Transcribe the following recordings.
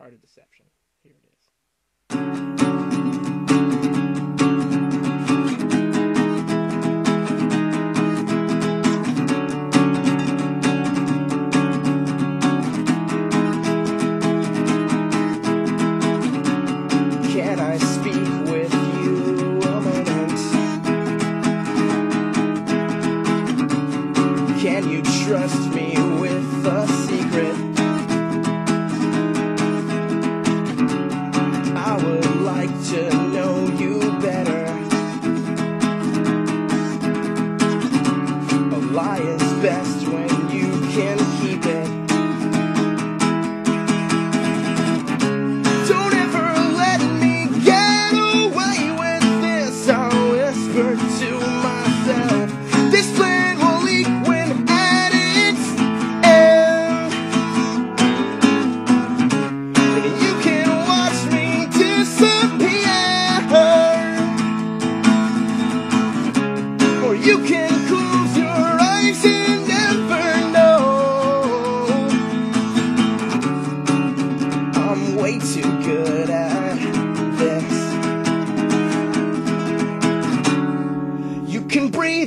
Heart of Deception. Here it is. Can I speak with you a moment? Can you trust me with a best when you can keep it. Don't ever let me get away with this. I'll whisper to myself. This plan will leak when at its end. And you can watch me disappear. Or you can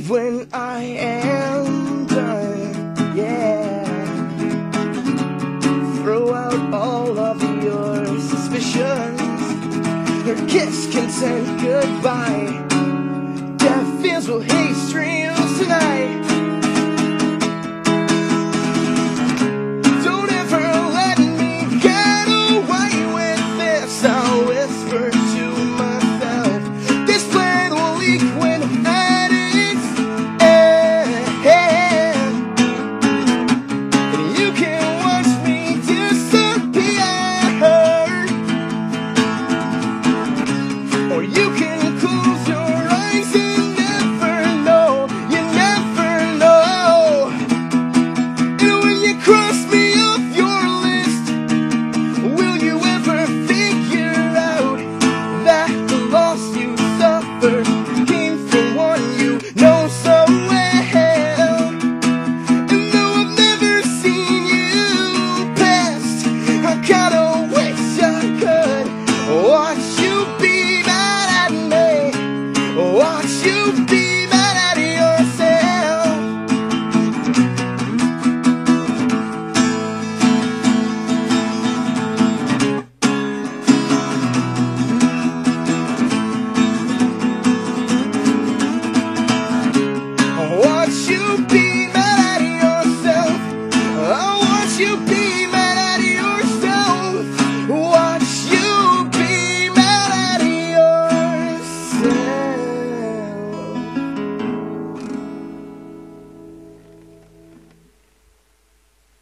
breathe when I am done, yeah. Throw out all of your suspicions. Your kiss can say goodbye. Death feels will hate stream you've been.